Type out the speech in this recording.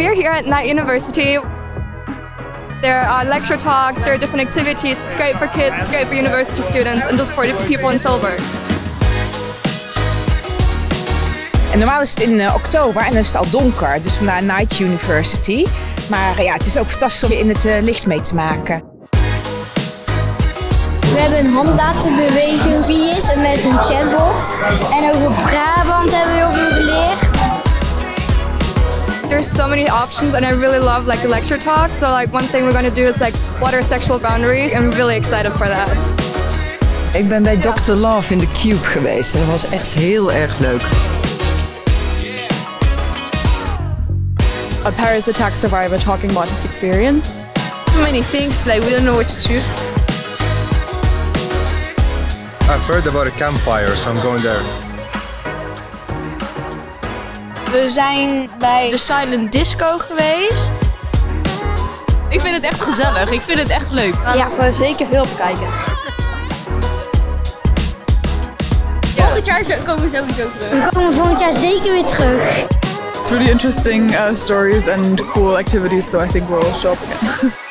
we're here at Knight University. There are lecture talks, there are different activities. It's great for kids, it's great for university students, and just for the people in Tilburg. En normaal is het in uh, oktober en dan is het al donker, dus vandaar Night University. Maar ja, het is ook fantastisch om in het uh, licht mee te maken. We hebben een hand laten bewegen, wie is het met een chatbot. En over Brabant hebben we There's so many options and I really love like the lecture talks. So like one thing we're going to do is like what are sexual boundaries? I'm really excited for that. Ik ben bij Dr. Love in de Cube geweest en dat was echt heel erg leuk. A Paris attack survivor talking about his experience. Too many things, like we don't know what to choose. I've heard about a campfire, so I'm going there. We zijn bij de Silent Disco geweest. Ik vind het echt gezellig, ik vind het echt leuk. Ja, gewoon zeker veel bekijken. Ja. Volgend jaar komen we sowieso terug. We komen volgend jaar zeker weer terug. It's really interesting uh, stories and cool activities, so I think we'll show up again.